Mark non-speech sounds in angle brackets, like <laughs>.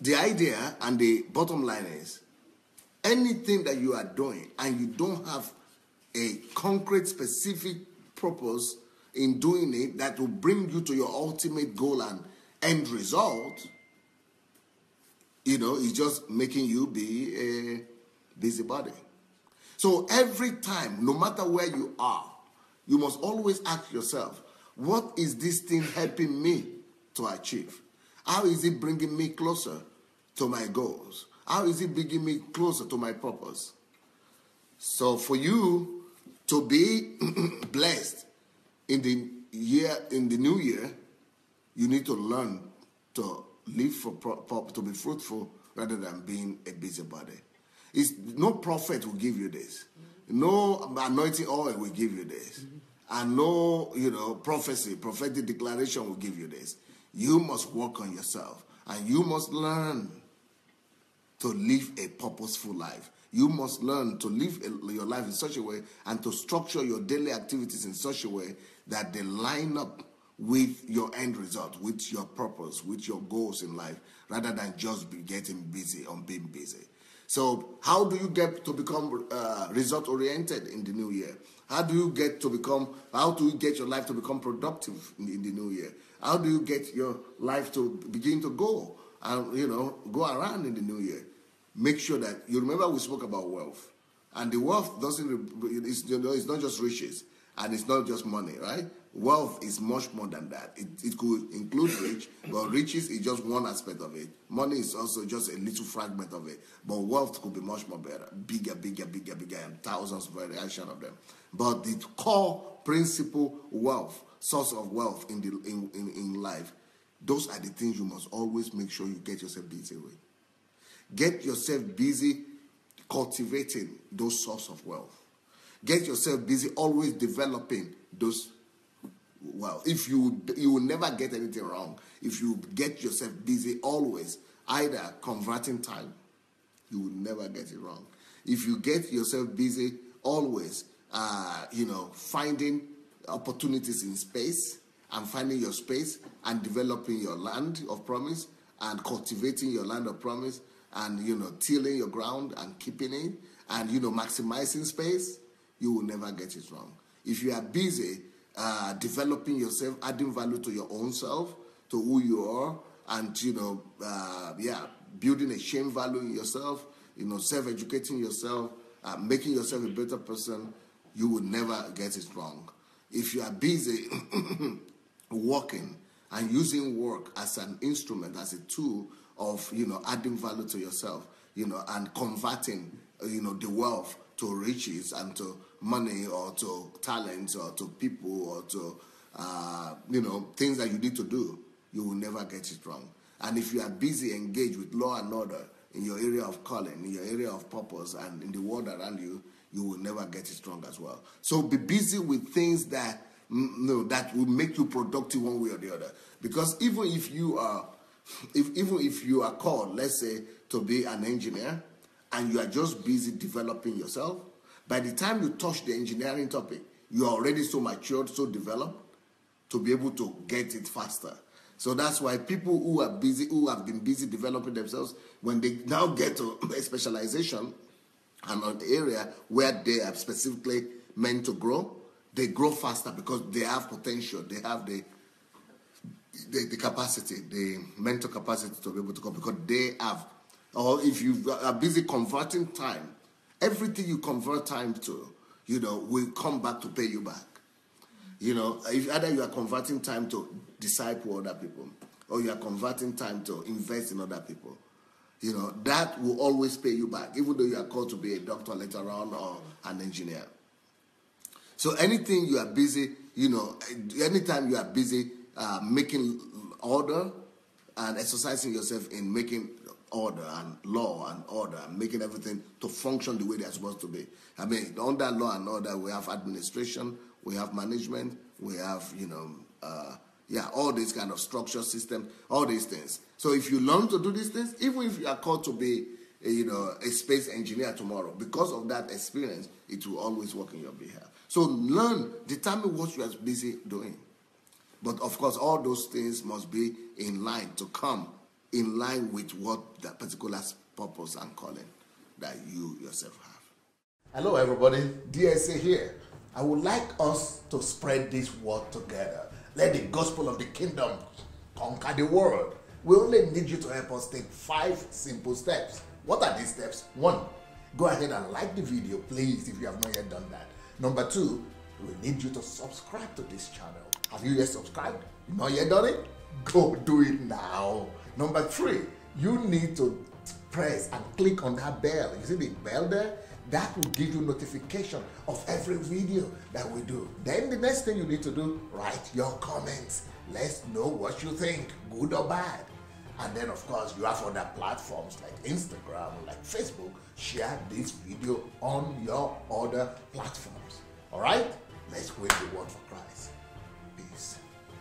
the idea and the bottom line is anything that you are doing and you don't have a concrete, specific purpose in doing it that will bring you to your ultimate goal and end result, you know, it's just making you be a busybody. So every time, no matter where you are, you must always ask yourself, what is this thing helping me to achieve? How is it bringing me closer to my goals? How is it bringing me closer to my purpose? So for you to be <clears throat> blessed in the year in the new year, you need to learn to live for to be fruitful rather than being a busybody. It's no prophet will give you this. No anointing oil will give you this. And no, you know, prophecy, prophetic declaration will give you this. You must work on yourself and you must learn to live a purposeful life. You must learn to live your life in such a way and to structure your daily activities in such a way that they line up with your end result, with your purpose, with your goals in life, rather than just be getting busy on being busy. So, how do you get to become uh, result oriented in the new year? How do you get to become? How do you get your life to become productive in, in the new year? How do you get your life to begin to go and you know go around in the new year? Make sure that you remember we spoke about wealth, and the wealth doesn't. It's, you know, it's not just riches and it's not just money, right? Wealth is much more than that. It, it could include rich, but riches is just one aspect of it. Money is also just a little fragment of it. But wealth could be much more better, bigger, bigger, bigger, bigger, and thousands of variations of them. But the core principle wealth, source of wealth in, the, in, in, in life, those are the things you must always make sure you get yourself busy with. Get yourself busy cultivating those source of wealth. Get yourself busy always developing those well if you you will never get anything wrong if you get yourself busy always either converting time you will never get it wrong if you get yourself busy always uh, you know finding opportunities in space and finding your space and developing your land of promise and cultivating your land of promise and you know tilling your ground and keeping it and you know maximizing space you will never get it wrong if you are busy uh, developing yourself, adding value to your own self, to who you are, and you know, uh, yeah, building a shame value in yourself, you know, self-educating yourself, uh, making yourself a better person, you will never get it wrong. If you are busy <clears throat> working and using work as an instrument, as a tool of you know adding value to yourself, you know, and converting you know the wealth to riches and to money or to talents or to people or to uh, you know things that you need to do, you will never get it wrong. And if you are busy engaged with law and order in your area of calling, in your area of purpose, and in the world around you, you will never get it wrong as well. So be busy with things that mm, know, that will make you productive one way or the other. Because even if you are, if even if you are called, let's say, to be an engineer, and you are just busy developing yourself, by the time you touch the engineering topic, you are already so matured, so developed to be able to get it faster. So that's why people who are busy, who have been busy developing themselves, when they now get to a <laughs> specialization and an area where they are specifically meant to grow, they grow faster because they have potential, they have the the, the capacity, the mental capacity to be able to come because they have, or if you are busy converting time Everything you convert time to, you know, will come back to pay you back. You know, if either you are converting time to disciple other people or you are converting time to invest in other people, you know, that will always pay you back, even though you are called to be a doctor later on or an engineer. So anything you are busy, you know, anytime you are busy uh, making order and exercising yourself in making order and law and order and making everything to function the way they're supposed to be. I mean, under law and order, we have administration, we have management, we have, you know, uh, yeah, all these kind of structure system, all these things. So if you learn to do these things, even if you are called to be, a, you know, a space engineer tomorrow, because of that experience, it will always work in your behalf. So learn, determine what you are busy doing. But of course, all those things must be in line to come in line with what the particular purpose and calling that you yourself have. Hello, everybody. DSA here. I would like us to spread this word together. Let the gospel of the kingdom conquer the world. We only need you to help us take five simple steps. What are these steps? One, go ahead and like the video, please, if you have not yet done that. Number two, we need you to subscribe to this channel. Have you yet subscribed? Not yet done it? Go do it now. Number three, you need to press and click on that bell. You see the bell there? That will give you notification of every video that we do. Then the next thing you need to do, write your comments. Let's know what you think, good or bad. And then, of course, you have other platforms like Instagram, like Facebook. Share this video on your other platforms. All right? Let's win the world for Christ.